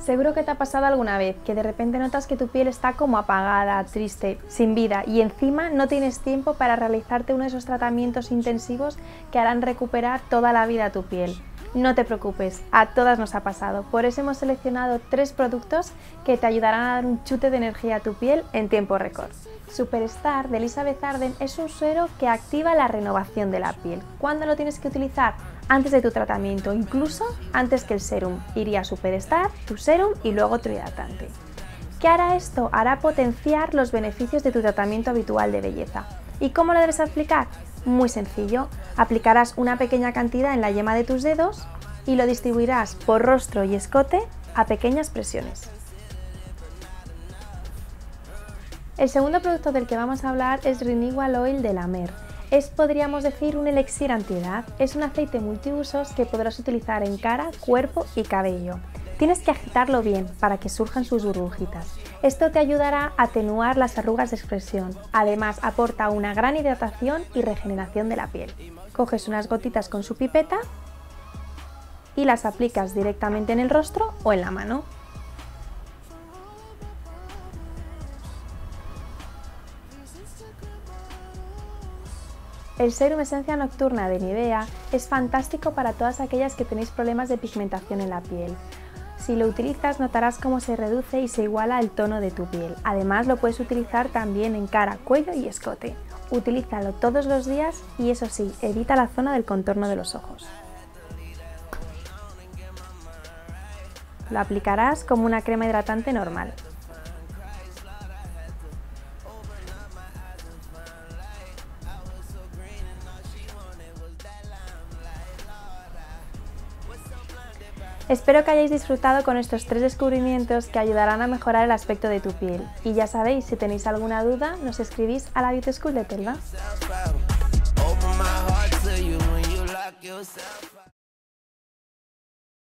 Seguro que te ha pasado alguna vez que de repente notas que tu piel está como apagada, triste, sin vida y encima no tienes tiempo para realizarte uno de esos tratamientos intensivos que harán recuperar toda la vida tu piel. No te preocupes, a todas nos ha pasado. Por eso hemos seleccionado tres productos que te ayudarán a dar un chute de energía a tu piel en tiempo récord. Superstar de Elizabeth Arden es un suero que activa la renovación de la piel. ¿Cuándo lo tienes que utilizar? Antes de tu tratamiento, incluso antes que el serum. Iría Superstar, tu serum y luego tu hidratante. ¿Qué hará esto? Hará potenciar los beneficios de tu tratamiento habitual de belleza. ¿Y cómo lo debes aplicar? Muy sencillo. Aplicarás una pequeña cantidad en la yema de tus dedos y lo distribuirás por rostro y escote a pequeñas presiones. El segundo producto del que vamos a hablar es Renewal Oil de la Mer. Es, podríamos decir, un elixir antiedad. Es un aceite multiusos que podrás utilizar en cara, cuerpo y cabello. Tienes que agitarlo bien para que surjan sus burbujitas. Esto te ayudará a atenuar las arrugas de expresión. Además, aporta una gran hidratación y regeneración de la piel. Coges unas gotitas con su pipeta y las aplicas directamente en el rostro o en la mano. El serum esencia nocturna de Nivea es fantástico para todas aquellas que tenéis problemas de pigmentación en la piel. Si lo utilizas notarás cómo se reduce y se iguala el tono de tu piel. Además lo puedes utilizar también en cara, cuello y escote. Utilízalo todos los días y eso sí, evita la zona del contorno de los ojos. Lo aplicarás como una crema hidratante normal. Espero que hayáis disfrutado con estos tres descubrimientos que ayudarán a mejorar el aspecto de tu piel. Y ya sabéis, si tenéis alguna duda, nos escribís a la Beauty School de Telva.